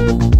We'll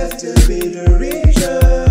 have to be the richer.